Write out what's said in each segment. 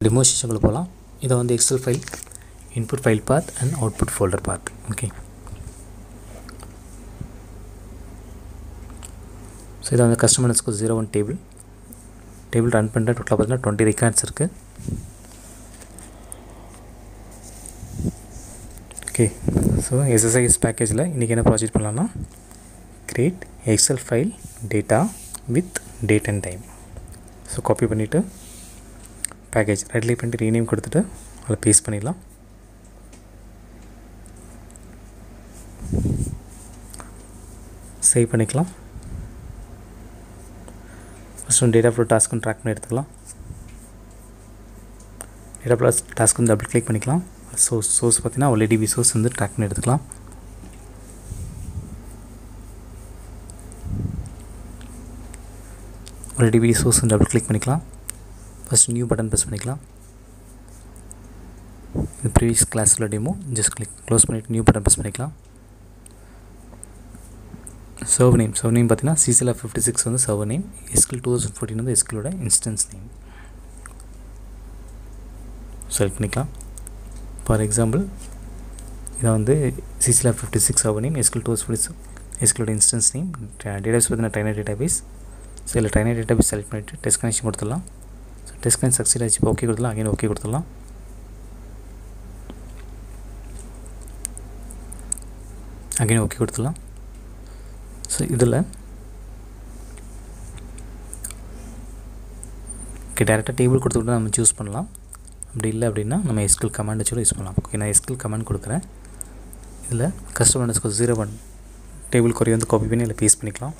Demo செஷனுக்குள்ள போகலாம் இதை வந்து excel file input file path and output folder path okay so இதை வந்து கஸ்டமர்ஸ்க்கு zero one table table run பண்ணுற டோட்டலாக பார்த்தீங்கன்னா டுவெண்ட்டி ரெக்கார்ட்ஸ் இருக்குது ஓகே ஸோ எஸ்எஸ்ஐஎஸ் பேக்கேஜில் இன்றைக்கி என்ன ப்ராஜெக்ட் பண்ணலாம்னா create excel file data with date and time so copy பண்ணிவிட்டு பேக்கேஜ் ரைட் கிளிக் பண்ணிட்டு ரீநேம் கொடுத்துட்டு அதில் பேஸ்ட் பண்ணிடலாம். சேவ் பண்ணிக்கலாம். First data flow task drag பண்ணி எடுத்துக்கலாம். டேட்டா ஃப்ளோ டாஸ்க் வந்து டபுள் கிளிக் பண்ணிக்கலாம். சோர்ஸ் சோர்ஸ் பார்த்தீங்கன்னா ஒல்ரெடி வி சோர்ஸ் வந்து ட்ராக் பண்ணி எடுத்துக்கலாம். ஒல்ரெடி வி சோர்ஸ் வந்து டபுள் கிளிக் பண்ணிக்கலாம். ஃபஸ்ட் நியூ பட்டன் ப்ரெஸ் பண்ணிக்கலாம். இது ப்ரீவியஸ் கிளாஸில் டெமோ ஜஸ்ட் கிளிக் க்ளோஸ் பண்ணிவிட்டு நியூ பட்டன் ப்ரெஸ் பண்ணிக்கலாம். சர்வ் நேம் சர்வ் நேம் பார்த்தீங்கன்னா சிசிஎல் ஃபிஃப்டி சிக்ஸ் வந்து server name SQL two thousand fourteen வந்து எஸ்கிலோட இன்ஸ்டன்ஸ் நேம் செலக்ட் பண்ணிக்கலாம். ஃபார் எக்ஸாம்பிள் இதை வந்து CCL fifty six server name SQL two forty எஸ்கிலோட instance name database பார்த்தீங்கன்னா trainer database so இதில் trainer database select பண்ணிவிட்டு test connection கொடுத்துடலாம். ஸோ டெஸ்ட் கனெக்ட் சக்சீட் ஆச்சு இப்போ ஓகே கொடுத்துலாம் அகைன் ஓகே கொடுத்துடலாம். அகைன் ஓகே கொடுத்துடலாம். ஸோ இதில் ஓகே டேரெக்டாக டேபிள் கொடுத்துக்கிட்டு நம்ம சூஸ் பண்ணலாம். அப்படி இல்லை அப்படின்னா நம்ம எஸ்கில் கமாண்ட் வச்சு யூஸ் பண்ணலாம். ஓகே நான் எஸ்கில் கமாண்ட் கொடுக்குறேன். இதில் கஸ்டமர்ஸ்க்கு ஜீரோ ஒன் டேபிள் குறைய வந்து காப்பி பண்ணி இல்லை பேஸ்ட் பண்ணிக்கலாம்.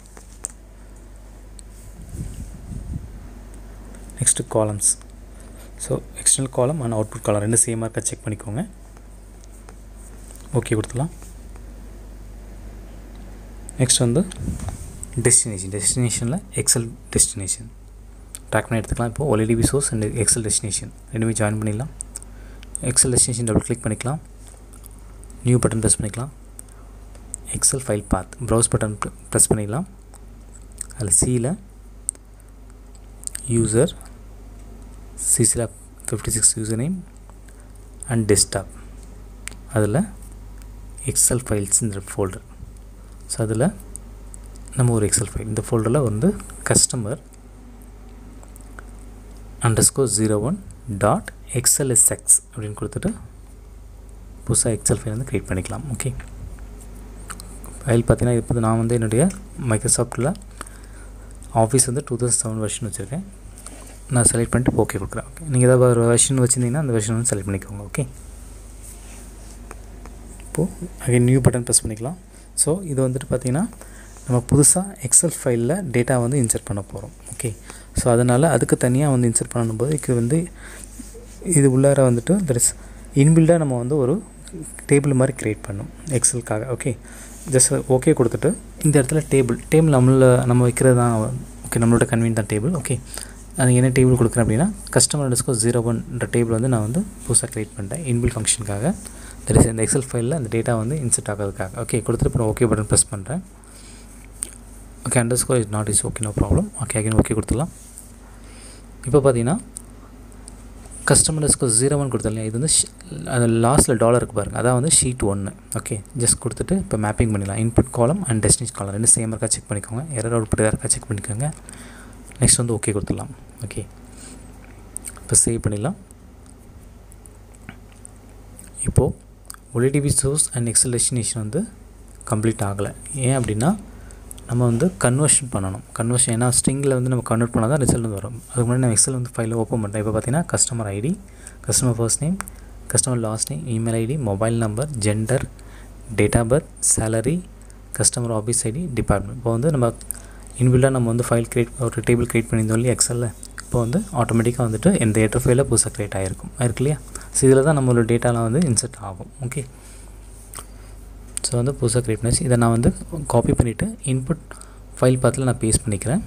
Columns. Columns so external column and output column ரெண்டு சேமாக இருக்கா செக் பண்ணிக்கோங்க. ஓகே கொடுத்துலாம் நெக்ஸ்ட் வந்து டெஸ்டினேஷன் டெஸ்டினேஷனில் எக்ஸல் டெஸ்டினேஷன் ட்ராக் பண்ணி எடுத்துக்கலாம். இப்போ OLE DB source and excel destination ரெண்டுமே ஜாயின் பண்ணிடலாம். எக்ஸல் டெஸ்டினேஷன் டபுள் கிளிக் பண்ணிக்கலாம். நியூ பட்டன் ப்ரெஸ் பண்ணிக்கலாம். Excel file path browse button press பண்ணிடலாம். அதில் சியில் user சிசிலா fifty six user name and desktop அதில் எக்ஸல் ஃபைல்ஸுன்ற ஃபோல்டர் ஸோ அதில் நம்ம ஒரு எக்ஸல் ஃபைல் இந்த ஃபோல்டரில் வந்து customer underscore zero one dot XLSX அப்படின்னு கொடுத்துட்டு புதுசாக எக்ஸல் ஃபைல் வந்து க்ரியேட் பண்ணிக்கலாம். ஓகே ஃபைல் பார்த்தீங்கன்னா இப்போ நான் வந்து என்னுடைய மைக்ரோசாஃப்ட்டில் ஆஃபீஸ் வந்து டூ தௌசண்ட் செவன் வெர்ஷன் வச்சுருக்கேன். நான் செலக்ட் பண்ணிட்டு ஓகே கொடுக்குறேன். ஓகே நீங்கள் ஏதாவது ஒரு வெர்ஷன் வச்சுருந்தீங்கன்னா அந்த வெர்ஷன் வந்து செலக்ட் பண்ணிக்கோங்க ஓகே இப்போது அகைன் நியூ பட்டன் ப்ரெஸ் பண்ணிக்கலாம். ஸோ இது வந்துட்டு பார்த்திங்கன்னா நம்ம புதுசாக எக்ஸல் ஃபைலில் டேட்டா வந்து இன்சர்ட் பண்ண போகிறோம் ஓகே ஸோ அதனால் அதுக்கு தனியாக வந்து இன்சர்ட் பண்ணும்போது இது வந்து இது உள்ளார வந்துட்டு தட் இஸ் இன்பில்டாக நம்ம வந்து ஒரு டேபிள் மாதிரி க்ரியேட் பண்ணும் எக்ஸலுக்காக ஓகே ஜஸ்ட் ஓகே கொடுத்துட்டு இந்த இடத்துல டேபிள் டேபிள் நம்மள நம்ம வைக்கிறது தான் ஓகே நம்மளோட கன்வீன் தான் டேபிள் ஓகே அது என்ன டேபிள் கொடுக்குறேன் அப்படின்னா கஸ்டமர் டிஸ்கோ ஜீரோ ஒன்ற டேபிள் வந்து நான் வந்து புதுசாக க்ரியேட் பண்ணிட்டேன் இன்பில் ஃபங்க்ஷனுக்காக தட் இஸ் இந்த எக்ஸல் ஃபைலில் அந்த டேட்டா வந்து இன்செர்ட் ஆகிறதுக்காக ஓகே கொடுத்துட்டு அப்புறம் ஓகே பட்டன் ப்ரெஸ் பண்ணுறேன் okay underscore is not is okay no problem okay again okay கொடுத்துடலாம். இப்போ பார்த்தீங்கன்னா கஸ்டமர் கஸ்டமர்ஸ்க்கு ஜீரோ ஒன் கொடுத்தலையா இது வந்து அந்த லாஸ்ட்டில் டாலர் இருக்கு பாருங்கள் அதான் வந்து ஷீட் ஒன்று ஓகே ஜஸ்ட் கொடுத்துட்டு இப்போ மேப்பிங் பண்ணிடலாம். இன்புட் காலம் அண்ட் டெஸ்டினேஷன் காலம் ரெண்டு சேம் இருக்கா செக் பண்ணிக்கோங்க. எரர் அவுட்புட் இருக்கா செக் பண்ணிக்கோங்க. நெக்ஸ்ட் வந்து ஓகே கொடுத்துடலாம். ஓகே இப்போ சேவ் பண்ணிடலாம். இப்போது OLE DB source and excel destination வந்து கம்ப்ளீட் ஆகலை. ஏன் அப்படின்னா நம்ம வந்து கன்வர்ஷன் பண்ணணும். கன்வர்ஷன் ஏன்னா ஸ்ட்ரிங்கில் வந்து நம்ம கன்வெர்ட் பண்ணால் தான் ரிசல்ட் வந்து வரும். அதுக்கு முன்னாடி நான் எக்ஸல் வந்து ஃபைலில் ஓப்பன் பண்ணுறேன் இப்போ பார்த்தீங்கன்னா customer ID customer first name customer last name email ID mobile number gender date of birth salary customer office ID department இப்போ வந்து நம்ம இன்பில்டாக நம்ம வந்து ஃபைல் க்ரியேட் ஒரு டேபிள் க்ரியேட் பண்ணியிருந்தோம் இல்லையா எக்ஸலில் இப்போ வந்து ஆட்டோமேட்டிக்காக வந்துட்டு எந்த ஏற்ற ஃபைலில் புதுசாக க்ரியேட் ஆகிருக்கும் இருக்கு இல்லையா? ஸோ இதில் தான் நம்மளோட டேட்டாலாம் வந்து இன்சர்ட் ஆகும். ஓகே ஸோ வந்து புதுசாக க்ரியேட் பண்ணி இதை நான் வந்து காப்பி பண்ணிவிட்டு இன்புட் ஃபைல் பார்த்தில் நான் பேஸ்ட் பண்ணிக்கிறேன்.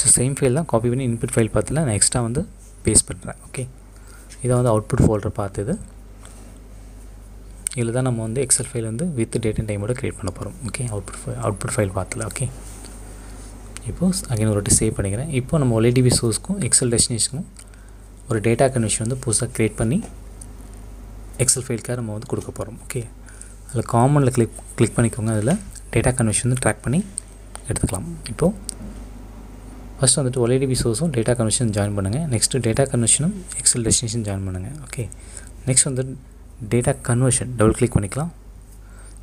ஸோ சேம் ஃபைல் தான் காப்பி பண்ணி இன்புட் ஃபைல் பார்த்தில் நான் எக்ஸ்ட்ரா வந்து பேஸ்ட் பண்ணுறேன் ஓகே இதை வந்து அவுட்புட் ஃபோல்டர் பார்த்தது இதில் தான் நம்ம வந்து எக்ஸல் ஃபைல் வந்து வித் டேட் அண்ட் டைமோட க்ரியேட் பண்ண போகிறோம் okay output five output file பார்த்துல ஓகே இப்போது அகைன் ஒரு வாட்டி சேவ் பண்ணிக்கிறேன். இப்போ நம்ம ஒலிடிபி சோர்ஸ்க்கும் எக்ஸல் டெஸ்டினேஷனுக்கும் ஒரு டேட்டா கன்வெர்ஷன் வந்து புதுசாக க்ரியேட் பண்ணி எக்ஸல் ஃபைலுக்காக நம்ம வந்து கொடுக்க போகிறோம் ஓகே அதில் காமனில் கிளிக் கிளிக் பண்ணிக்கோங்க. அதில் டேட்டா கன்வெர்ஷன் வந்து ட்ராக் பண்ணி எடுத்துக்கலாம். இப்போது ஃபஸ்ட் வந்துட்டு ஒலிடிபி சோர்ஸும் டேட்டா கன்வெஷன் ஜாயின் பண்ணுங்கள் நெக்ஸ்ட்டு டேட்டா கன்வெஷனும் எக்ஸல் டெஸ்டினேஷன் ஜாயின் பண்ணுங்கள் ஓகே நெக்ஸ்ட் வந்து டேட்டா கன்வர்ஷன் டபுள் கிளிக் பண்ணிக்கலாம்.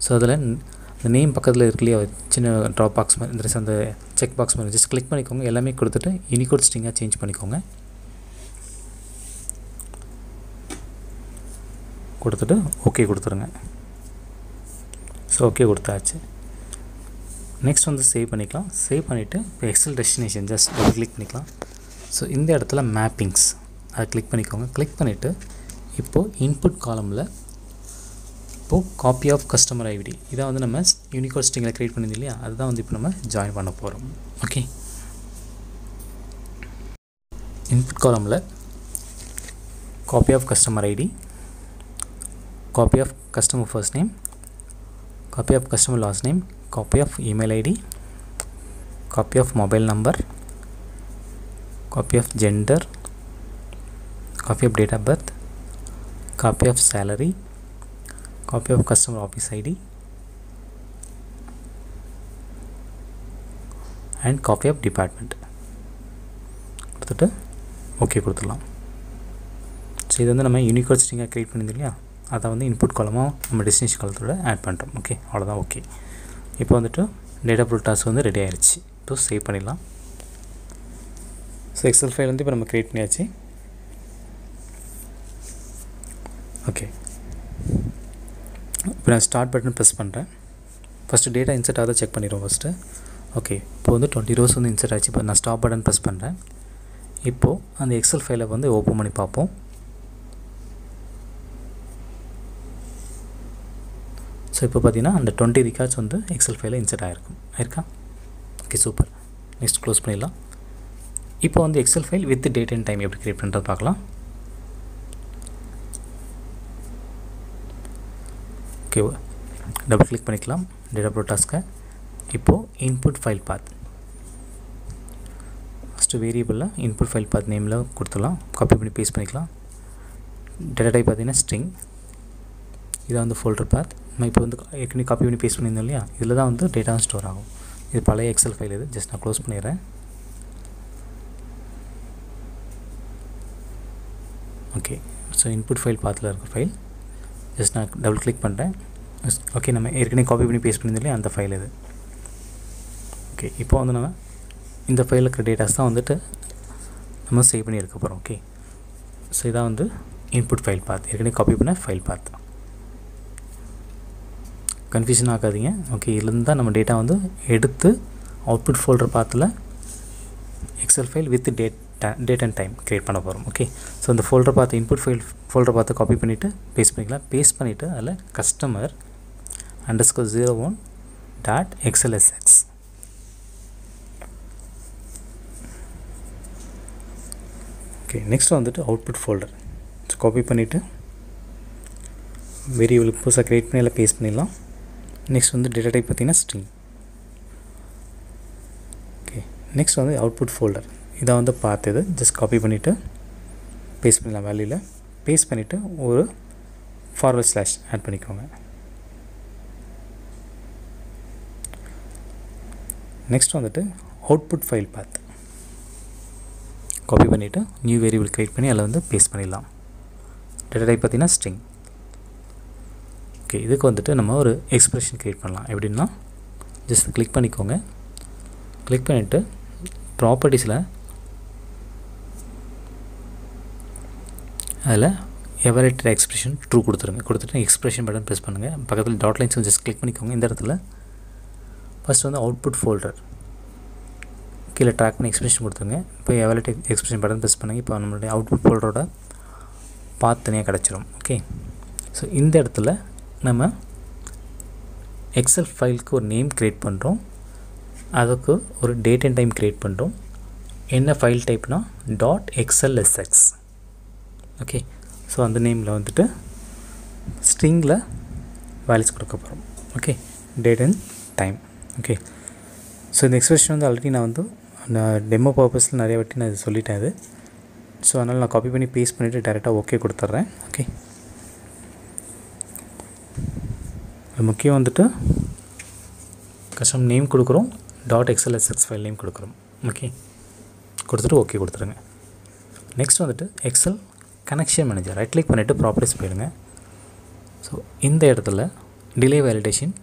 ஸோ அதில் இந்த நேம் பக்கத்தில் இருக்கு இல்லையா சின்ன ட்ராப் பாக்ஸ் மாதிரி அந்த செக் பாக்ஸ் மாதிரி ஜஸ்ட் கிளிக் பண்ணிக்கோங்க. எல்லாமே கொடுத்துட்டு யூனிகோட் ஸ்ட்ரிங்காக சேஞ்ச் பண்ணிக்கோங்க. கொடுத்துட்டு ஓகே கொடுத்துருங்க. ஸோ ஓகே கொடுத்தாச்சு. நெக்ஸ்ட் வந்து சேவ் பண்ணிக்கலாம். சேவ் பண்ணிவிட்டு இப்போ excel destination just double click பண்ணிக்கலாம். ஸோ இந்த இடத்துல மேப்பிங்ஸ் அதை கிளிக் பண்ணிக்கோங்க. கிளிக் பண்ணிவிட்டு இப்போது இன்புட் காலமில் இப்போது காப்பி ஆஃப் கஸ்டமர் ஐடி இதான் வந்து நம்ம யூனிகோட் ஸ்ட்ரிங்கில் க்ரியேட் பண்ணியிருந்தோம் இல்லையா? அதுதான் வந்து இப்போ நம்ம ஜாயின் பண்ண போகிறோம் okay input காலமில் copy of customer ID copy of customer first name copy of customer last name copy of email id copy of mobile number copy of gender copy of date of birth copy of salary copy of customer office id and copy of department கொடுத்துட்டு okay கொடுத்துடலாம். So இது வந்து நம்ம Unicode ஸ்ட்ரிங்காக create பண்ணியிருந்தோம் இல்லையா? அதை வந்து input காலமாக நம்ம டெஸ்டினேஷன் காலத்தோட ஆட் பண்ணுறோம் ஓகே அவ்வளோதான் ஓகே இப்போ வந்துட்டு டேட்டா ப்ரூட் டாஸ்க் வந்து ரெடி ஆயிடுச்சு இப்போ சேவ் பண்ணிடலாம். ஸோ எக்ஸல் ஃபைல் வந்து இப்போ நம்ம க்ரியேட் பண்ணியாச்சு. ஓகே இப்போ நான் ஸ்டார்ட் பட்டன் ப்ரெஸ் பண்ணுறேன் ஃபஸ்ட்டு டேட்டா இன்சர்ட் ஆகுதா செக் பண்ணிடுவோம் ஃபஸ்ட்டு ஓகே இப்போ வந்து டுவெண்ட்டி ரோஸ் வந்து இன்சர்ட் ஆச்சு. இப்போ நான் ஸ்டாப் பட்டன் ப்ரெஸ் பண்ணுறேன் இப்போது அந்த எக்ஸல் ஃபைலை வந்து ஓப்பன் பண்ணி பார்ப்போம். ஸோ இப்போ பார்த்தீங்கன்னா அந்த டுவெண்ட்டி ரிகார்ட்ஸ் வந்து எக்ஸல் ஃபைலில் இன்சர்ட் ஆகிருக்கும் ஆயிருக்கா? ஓகே சூப்பர் நெக்ஸ்ட் க்ளோஸ் பண்ணிடலாம். இப்போ வந்து excel file with date and time எப்படி க்ரியேட் பண்ணுறது பார்க்கலாம். ஓகே டபுள் கிளிக் பண்ணிக்கலாம் டேட்டா ப்ரோட்டாஸ்க்கை இப்போது இன்புட் ஃபைல் பாத் ஃபஸ்ட்டு வேரியபிளில் இன்புட் ஃபைல் பாத் நேமில் கொடுத்துடலாம் காப்பி பண்ணி பேஸ்ட் பண்ணிக்கலாம். டேட்டா டைப் பார்த்தீங்கன்னா ஸ்ட்ரிங் இதை வந்து ஃபோல்டர் பாத் நம்ம இப்போ வந்து ஏற்கனவே காப்பி பண்ணி பேஸ்ட் பண்ணியிருந்தோம் இல்லையா? இதில் தான் வந்து டேட்டா ஸ்டோர் ஆகும். இது பழைய எக்ஸல் ஃபைல் இது. ஜஸ்ட் நான் க்ளோஸ் பண்ணிடுறேன். ஓகே ஸோ இன்புட் ஃபைல் பாத்தில் இருக்க ஃபைல் ஜஸ்ட் நான் டபுள் கிளிக் பண்ணுறேன் ஓகே நம்ம ஏற்கனவே காப்பி பண்ணி பேஸ்ட் பண்ணியிருந்தோம் அந்த ஃபைல் இது. ஓகே இப்போ வந்து நம்ம இந்த ஃபைலில் இருக்கிற டேட்டாஸ் தான் வந்துட்டு நம்ம சேவ் பண்ணி எடுக்க போகிறோம் ஓகே ஸோ இதான் வந்து இன்புட் ஃபைல் பார்த்து ஏற்கனவே காப்பி பண்ண ஃபைல் பார்த்து கன்ஃபியூஷன் ஆகாதீங்க ஓகே இதுலேருந்து தான் நம்ம டேட்டா வந்து எடுத்து output folder பார்த்துல excel file with date date and time create பண்ண போகிறோம் ஓகே ஸோ இந்த folder path input file folder path copy பண்ணிவிட்டு பேஸ்ட் பண்ணிக்கலாம். பேஸ்ட் பண்ணிவிட்டு அதில் customer underscore zero one dot XLSX okay next வந்துட்டு அவுட்புட் ஃபோல்டர் ஸோ காப்பி பண்ணிவிட்டு variable புதுசாக க்ரியேட் பண்ணி எல்லாம் பேஸ்ட் பண்ணிடலாம். நெக்ஸ்ட் வந்து டேட்டா டைப் பார்த்திங்கன்னா ஸ்ட்ரிங் ஓகே நெக்ஸ்ட் வந்து அவுட்புட் ஃபோல்டர் இதை வந்து பார்த்தது ஜஸ்ட் காப்பி பண்ணிவிட்டு பேஸ்ட் பண்ணலாம் வேல்யூவில் பேஸ்ட் பண்ணிவிட்டு ஒரு ஃபார்வர்ட் ஸ்லாஷ் ஆட் பண்ணிக்கோங்க. நெக்ஸ்ட் வந்துட்டு அவுட்புட் ஃபைல் பாத் காப்பி பண்ணிவிட்டு நியூ வேரியபிள் க்ரியேட் பண்ணி அதில் வந்து பேஸ்ட் பண்ணிடலாம். டேட்டா டைப் பார்த்திங்கன்னா ஸ்ட்ரிங் ஓகே இதுக்கு வந்துட்டு நம்ம ஒரு எக்ஸ்ப்ரெஷன் க்ரியேட் பண்ணலாம். எப்படின்னா ஜஸ்ட் கிளிக் பண்ணிக்கோங்க. கிளிக் பண்ணிவிட்டு ப்ராப்பர்ட்டிஸில் அதில் எவரேட்டர் எக்ஸ்பிரஷன் ட்ரூ கொடுத்துருங்க. கொடுத்துட்டு எக்ஸ்பிரஷன் பட்டன் ப்ரெஸ் பண்ணுங்கள் பக்கத்தில் டாட் லைன்ஸ் ஜஸ்ட் கிளிக் பண்ணிக்கோங்க. இந்த இடத்துல ஃபஸ்ட் வந்து அவுட்புட் ஃபோல்டர் கீழே ட்ராக் பண்ணி எக்ஸ்பிரஷன் கொடுத்துருங்க. இப்போ எவரேட் எக்ஸ்பிரஷன் பட்டன் ப்ரெஸ் பண்ணுங்கள் இப்போ நம்மளுடைய அவுட்புட் ஃபோல்டரோட பாத் தனியாக கிடச்சிரும். ஓகே ஸோ இந்த இடத்துல நம்ம எக்ஸல் ஃபைலுக்கு ஒரு நேம் க்ரியேட் பண்ணுறோம் அதுக்கு ஒரு டேட் அண்ட் டைம் க்ரியேட் பண்ணுறோம் என்ன ஃபைல் டைப்னா டாட் எக்ஸ்எல்எஸ்எக்ஸ் ஓகே ஸோ அந்த நேமில் வந்துட்டு ஸ்ட்ரிங்கில் வேல்யூஸ் கொடுக்க போகிறோம் okay date and time okay so இந்த எக்ஸ்பிரஷன் வந்து ஆல்ரெடி நான் வந்து நான் டெமோ பர்பஸில் நிறைய வாட்டி நான் இது சொல்லிட்டேன் அது. ஸோ அதனால் நான் காப்பி பண்ணி பேஸ்ட் பண்ணிவிட்டு டேரெக்டாக ஓகே கொடுத்துட்றேன். ஓகே முக்கியம் வந்துட்டு கஸ்டம் நேம் கொடுக்குறோம். டாட் எக்ஸ்எல்எஸ்எக்ஸ் ஃபைல் நேம் கொடுக்குறோம். ஓகே கொடுத்துட்டு ஓகே கொடுத்துருங்க. நெக்ஸ்ட் வந்துட்டு excel connection manager right click பண்ணிவிட்டு ப்ராப்பர்ட்டிஸ் போயிடுங்க. ஸோ இந்த இடத்துல டிலே வேலிடேஷன்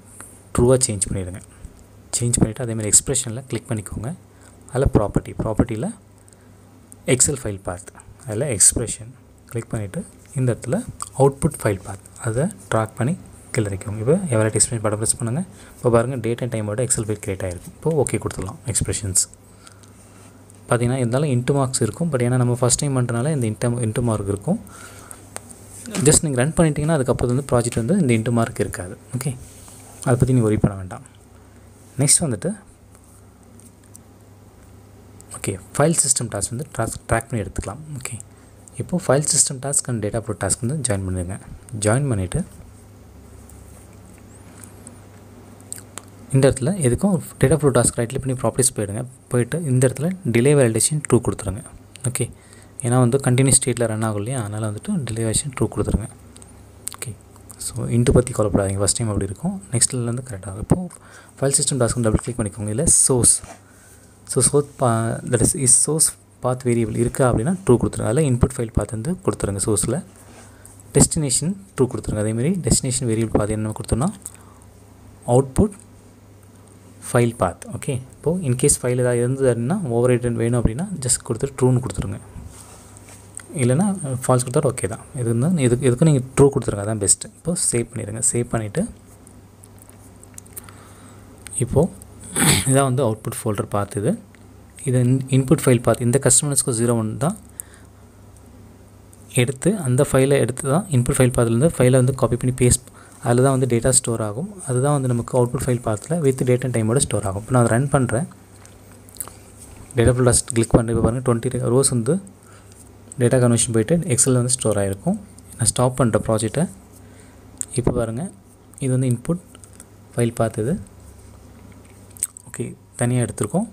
ட்ரூவாக சேஞ்ச் பண்ணிவிடுங்க சேஞ்ச் பண்ணிவிட்டு அதேமாதிரி எக்ஸ்ப்ரெஷனில் கிளிக் பண்ணிக்கோங்க. அதில் ப்ராப்பர்ட்டி ப்ராப்பர்ட்டியில் எக்ஸல் ஃபைல் பார்த்து அதில் எக்ஸ்ப்ரெஷன் கிளிக் பண்ணிவிட்டு இந்த இடத்துல அவுட்புட் ஃபைல் பார்த்து அதை ட்ராக் பண்ணி கிளறிக்கும் இப்போ எவ்வளோ எக்ஸ்பிரஷன் படம் ப்ரெஸ் பண்ணுங்கள் இப்போ பாருங்கள் டேட் அண்ட் டைமோட எக்ஸல் ஃபைல் கிரியேட் ஆகிருக்கும் இப்போ ஓகே கொடுத்துடலாம் எக்ஸ்பிரஷன்ஸ் பார்த்திங்கன்னா இருந்தாலும் இன்ட்டு மார்க்ஸ் இருக்கும். பட் ஏன்னா நம்ம ஃபஸ்ட் டைம் பண்ணுறனால இந்த இன்ட்டு இன்ட்டு மார்க் இருக்கும். ஜஸ்ட் நீங்கள் ரன் பண்ணிட்டீங்கன்னா அதுக்கப்புறம் வந்து ப்ராஜெக்ட் வந்து இந்த இன்ட்டு மார்க் இருக்காது. ஓகே அதை பற்றி நீங்கள் ஒரி பண்ண வேண்டாம். நெக்ஸ்ட் வந்துட்டு ஓகே ஃபைல் சிஸ்டம் டாஸ்க் வந்து டாஸ்க் ட்ராக் பண்ணி எடுத்துக்கலாம். ஓகே இப்போது file system task and data flow task வந்து ஜாயின் பண்ணிடுங்க. ஜாயின் பண்ணிவிட்டு இந்த இடத்துல எதுக்கும் டேட்டா ஃப்ளோ டாஸ்க் ரைட்லி பண்ணி ப்ராப்பர்ட்டிஸ் போயிடுங்க. போயிட்டு இந்த இடத்துல டிலே வேலிடேஷன் ட்ரூ கொடுத்துருங்க. ஓகே ஏன்னா வந்து கண்டினியூஸ் ஸ்டேட்டில் ரன் ஆகும் இல்லையா? அதனால் வந்துட்டு டிலே வேலிடேஷன் ட்ரூ கொடுத்துருங்க. ஓகே ஸோ இன்ட்டு பற்றி கவலைப்படாதீங்க. ஃபஸ்ட் டைம் அப்படி இருக்கும். நெக்ஸ்ட்லேருந்து கரெக்டாக இப்போது file system task double click பண்ணிக்கோங்க. இல்லை சோர்ஸ் ஸோ சோர்ஸ் பா that is is source path variable இருக்கா அப்படின்னா ட்ரூ கொடுத்துருங்க. அதில் இன்புட் ஃபைல் பார்த்து வந்து கொடுத்துருங்க சோர்ஸில் டெஸ்டினேஷன் ட்ரூ கொடுத்துருங்க. அதேமாதிரி டெஸ்டினேஷன் வேரியபிள் பாத் என்ன கொடுத்தோன்னா அவுட்புட் ஃபைல் பாத் ஓகே இப்போது இன்கேஸ் ஃபைல் ஏதாவது இருந்தது அப்படின்னா ஓவர் ரைட்டன் வேணும் அப்படின்னா ஜஸ்ட் கொடுத்துட்டு ட்ரூன்னு கொடுத்துருங்க. இல்லைனா ஃபால்ஸ் கொடுத்தா ஓகே தான். இது இருந்தால் இதுக்கு எதுக்கும் நீங்கள் ட்ரூ கொடுத்துருங்க? அதான் பெஸ்ட்டு இப்போது சேவ் பண்ணிடுங்க. சேவ் பண்ணிவிட்டு இப்போது இதான் வந்து அவுட்புட் ஃபோல்டர் பார்த்துது இது. இன்புட் ஃபைல் பார்த்து இந்த கஸ்டமர்ஸ்க்கு ஜீரோ ஒன் தான். எடுத்து அந்த ஃபைலை எடுத்து தான் இன்புட் ஃபைல் பார்த்துலேருந்து ஃபைலை வந்து காப்பி பண்ணி பேஸ்ட் அதில் தான் வந்து டேட்டா ஸ்டோர் ஆகும். அதுதான் வந்து நமக்கு அவுட்புட் ஃபைல் பார்த்தில் வித் டேட் அண்ட் டைமோட ஸ்டோர் ஆகும். இப்போ நான் அதை ரன் பண்ணுறேன் டேட்டா ப்ளஸ் கிளிக் பண்ணுறேன் இப்போ பாருங்கள் டுவெண்ட்டி ரோஸ் வந்து டேட்டா கன்வர்ஷன் போயிட்டு எக்ஸலில் வந்து ஸ்டோர் ஆகிருக்கும் நான் ஸ்டாப் பண்ணுற ப்ராஜெக்டை இப்போ பாருங்கள் இது வந்து இன்புட் ஃபைல் பார்த்தது. ஓகே தனியாக எடுத்திருக்கோம்.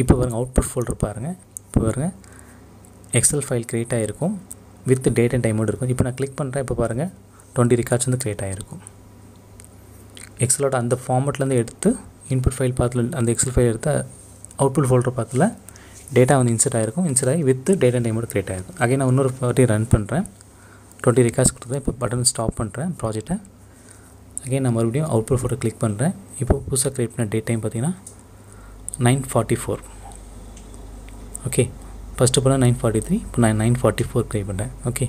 இப்போ பாருங்கள் அவுட்புட் ஃபோல்டர் பாருங்கள் இப்போ பாருங்கள் எக்ஸல் ஃபைல் க்ரியேட் ஆகிருக்கும் வித் டேட் அண்ட் டைமோடு இருக்கும். இப்போ நான் கிளிக் பண்ணுறேன் இப்போ பாருங்கள் டுவெண்ட்டி ரெக்கார்ட்ஸ் வந்து க்ரியேட் ஆகிருக்கும் எக்ஸலோட அந்த ஃபார்மெட்லேருந்து எடுத்து இன்புட் ஃபைல் பார்த்து அந்த எக்ஸல் ஃபைல் எடுத்து அவுட்புட் ஃபோல்டர் பார்த்துல டேட்டா வந்து இன்சர்ட் ஆகிருக்கும் இன்சர்ட் ஆகி வித் டேட் அண்ட் க்ரியேட் ஆகிருக்கும் அகைன் நான் இன்னொரு வாட்டி ரன் பண்ணுறேன் டுவெண்ட்டி ரெக்கார்ட்ஸ் கொடுத்துருக்கேன் இப்போ பட்டன் ஸ்டாப் பண்ணுறேன் ப்ராஜெக்டை அகைன் நான் மறுபடியும் அவுட்புட் ஃபோட்டோ கிளிக் பண்ணுறேன் இப்போ புதுசாக க்ரியேட் பண்ண டேட் டைம் பார்த்தீங்கன்னா nine forty four okay first போனால் நைன் ஃபார்ட்டி த்ரீ இப்போ நான் நைன் ஃபார்ட்டி ஃபோர் க்ரியேட் பண்ணுறேன் ஓகே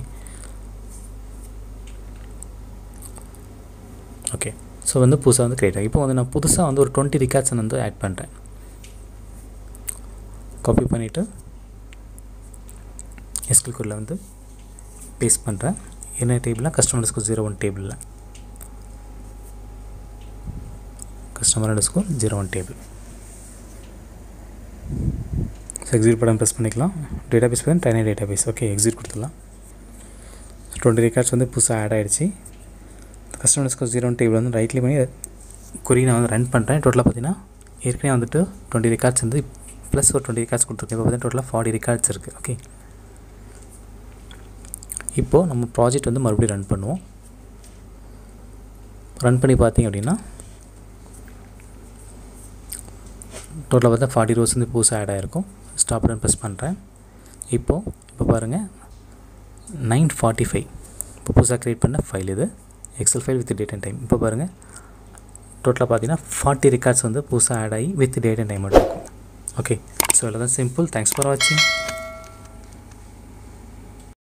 ஓகே ஸோ வந்து புதுசாக வந்து க்ரியேட் ஆகும் இப்போ வந்து நான் புதுசாக வந்து ஒரு டுவெண்ட்டி ரிகார்ட்ஸ் வந்து ஆட் பண்ணுறேன் காப்பி பண்ணிவிட்டு எஸ்கில் கோடில் வந்து பேஸ்ட் பண்ணுறேன் என்ன டேபிள்னால் கஸ்டமர் ஸ்கோர் ஜீரோ ஒன் டேபிளில் customer score zero one table so exit படம் ப்ரெஸ் பண்ணிக்கலாம் டேட்டா பேஸ் பார்த்தீங்கன்னா tiny database okay exit கொடுத்துடலாம். டுவெண்ட்டி ரெக்கார்ட்ஸ் வந்து புதுசாக ஆட் ஆகிடுச்சு கஸ்டமர் ஸ்கோர் ஜீரோ டேபிள் வந்து ரைட்லி பண்ணி குறி நான் வந்து ரன் பண்ணுறேன் டோட்டலாக பார்த்தீங்கன்னா ஏற்கனவே வந்துட்டு டுவெண்ட்டி ரெக்கார்ட்ஸ் வந்து ப்ளஸ் ஒரு டுவெண்ட்டி ரெக்கார்ட்ஸ் கொடுத்துருக்கேன். இப்போ பார்த்தீங்கன்னா டோட்டலாக ஃபார்ட்டி ரெக்கார்ட்ஸ் இருக்குது ஓகே இப்போது நம்ம ப்ராஜெக்ட் வந்து மறுபடியும் ரன் பண்ணுவோம். ரன் பண்ணி பார்த்தீங்க அப்படின்னா டோட்டலாக பார்த்தா ஃபார்ட்டி ரோஸ் வந்து புதுசாக ஆட் ஆகிருக்கும் ஸ்டாப் ரன் ப்ரெஸ் பண்ணுறேன் இப்போது இப்போ பாருங்கள் நைன் ஃபார்ட்டி ஃபைவ் இப்போ புதுசாக க்ரியேட் பண்ண ஃபைல் இது. Excel file with date and time இப்போ பாருங்கள் டோட்டலாக பார்த்தீங்கன்னா ஃபார்ட்டி ரெக்கார்ட்ஸ் வந்து புதுசாக ஆட் ஆகி வித் டேட் அண்ட் டைமோட இருக்கும். ஓகே ஸோ இவ்வளோ தான் சிம்பிள் தேங்க்ஸ் ஃபார் வாட்சிங்